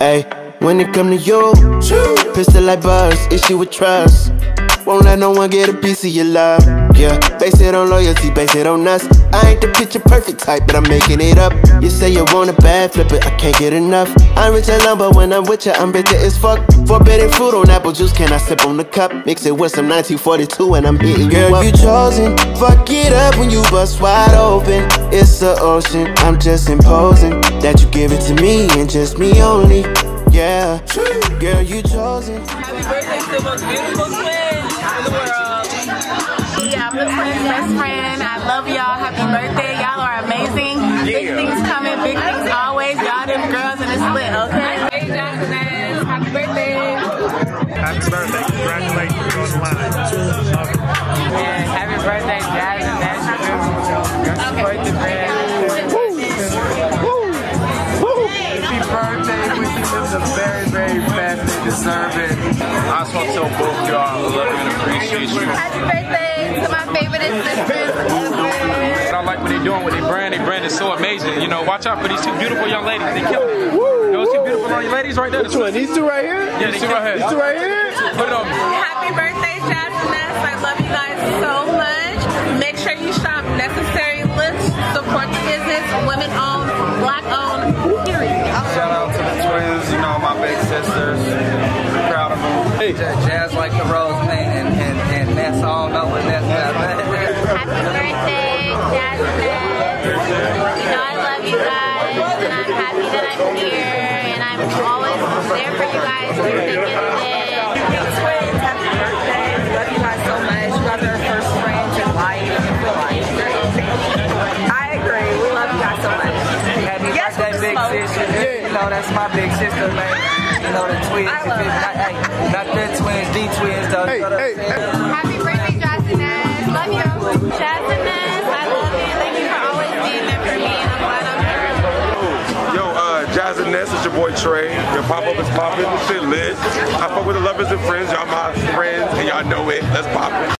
Ayy, when it come to you, pistol like buzz, issue with trust. Won't let no one get a piece of your love. Yeah, base it on loyalty, base it on us. I ain't the picture perfect type, but I'm making it up. You say you want a bad, flip it, I can't get enough. I'm rich alone, but when I'm with you, I'm bitter as fuck. Forbidden fruit on apple juice, can I sip on the cup? Mix it with some 1942 and I'm hitting Girl, you up. you chosen, fuck it up when you bust wide open. It's the ocean, I'm just imposing that you give it to me and just me only. Yeah, girl, you chosen. Happy birthday to the most beautiful twin in the world. Yeah, I'm the twins' best friend. Always. Y'all them girls in the split, okay? Hey, Johnson, happy birthday. Happy birthday. Congratulations on the line. Yeah, happy birthday, Jasmine. That's your beautiful. Support the band. Happy birthday, wishing them the very, very best. They deserve it. I just want to tell both y'all I love you and appreciate you. Happy birthday to my favorite sisters ever. I like what they're doing with their brand. Their brand is so amazing. You know, watch out for these two beautiful young ladies. They kill it. Those two beautiful young ladies right there. Which one? These two right here? Yeah, these two right here. These two right here? Put it on me. Happy birthday, Jasmine. I love you guys so much. Make sure you shop Necessary Looks. Support the business. Women owned, black owned, period. Shout out to the twins, you know, my big sisters. Proud of them. J- Jas like the rose here, and I'm always there for you guys. Twins, happy birthday. Love you guys so much. First. I agree. We love you guys so much. Yes, big sister. You know, that's my big sister, man. You know, the twins. I love. Not, hey, not the twins, the twins, though. Hey, what hey, Jas it's your boy Trey. Your pop-up is popping, shit lit. I fuck with the lovers and friends, y'all my friends, and y'all know it. Let's pop it.